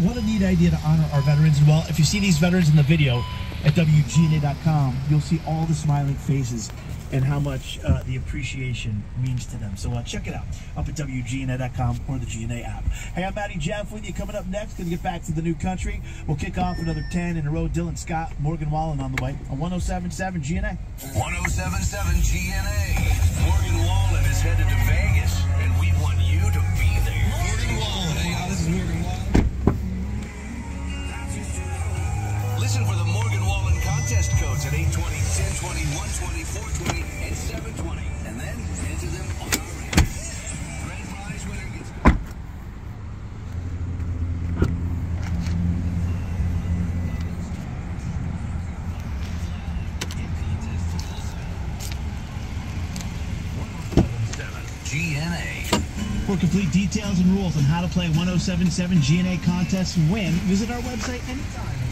what a neat idea to honor our veterans. Well, if you see these veterans in the video at WGNA.com, you'll see all the smiling faces and how much uh, the appreciation means to them. So uh, check it out up at WGNA.com or the GNA app. Hey, I'm Matty Jeff with you. Coming up next, going to get back to the new country. We'll kick off another 10 in a row. Dylan Scott, Morgan Wallen on the way on 1077 GNA. 1077 GNA. Morgan Wallen Listen for the Morgan Wallen contest codes at 820, 1020, 120, 420, and 720. And then enter them on our. Grand prize winner gets. GNA. For complete details and rules on how to play 1077 GNA contests and win, visit our website anytime.